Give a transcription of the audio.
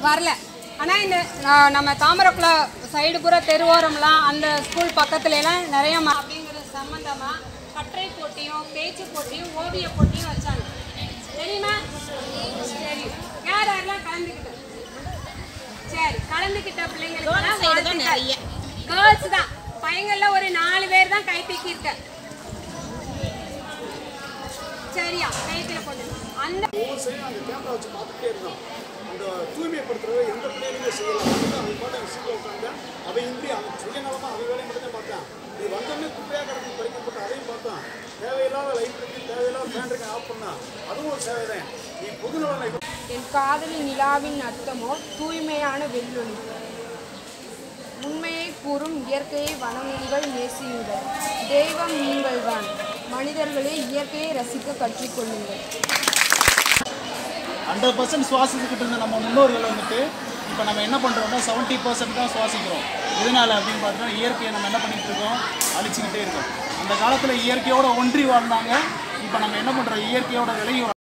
வரல. ஆனால் இந்த நம்ம தாமரக்குள சைடு பூரா தெருவோரம்லாம் அந்த ஸ்கூல் பக்கத்துல எல்லாம் நிறைய ம- அப்படிங்கிற சம்மந்தமாக கட்டுரை போட்டியும் பேச்சு போட்டியும் ஓவிய போட்டியும் வச்சாங்க. தெரியுமா? சரி. யார் யாரெல்லாம் கலந்துக்கிட்டு? சரி. கலந்துக்கிட்ட பிள்ளைங்களுக்கு நிறைய. கேர்ள்ஸ் தான். பையங்கள்ல ஒரு நாலு பேர் தான் கை தூக்கி இருக்க சரியா கைத்துல போட்டு. அந்த ஒவ்வொரு சைடும் எந்த பிள்ளைகளுமே செய்யலாம் அவங்க பாட்டு விஷயத்தில் இருக்காங்க அவை இன்றி அவன் சுயநலமாக அவை வேலையை மட்டும் தான் பார்த்தான் இது வந்தோடனே குப்பையாக கிடக்கு பறிக்கப்பட்டு அதையும் பார்த்தோம் தேவையில்லாத லைட் இருக்கு தேவையில்லாத ஃபேன் இருக்கு ஆஃப் பண்ணா அதுவும் ஒரு சேவை தான் நீ பொது என் காதலி நிலாவின் அர்த்தமோ தூய்மையான வெள்ளொளி உண்மையை கூறும் இயற்கையை வணங்குங்கள் நேசியுங்கள் தெய்வம் நீங்கள்தான் மனிதர்களே இயற்கையை ரசிக்க கற்றுக்கொள்ளுங்கள். ஹண்ட்ரட் பர்சன்ட் சுவாசிச்சுக்கிட்டு இருந்த நம்ம முன்னோர்கள் வந்துட்டு இப்போ நம்ம என்ன பண்ணுறோம்னா செவன்ட்டி பர்சன்ட் தான் சுவாசிக்கிறோம். இதனால் அப்படின்னு பார்த்தோம்னா இயற்கையை நம்ம என்ன பண்ணிகிட்டு இருக்கோம்? அழிச்சிக்கிட்டே இருக்கோம். அந்த காலத்தில் இயற்கையோட ஒன்றி வாழ்ந்தாங்க. இப்போ நம்ம என்ன பண்ணுறோம் இயற்கையோட விலகி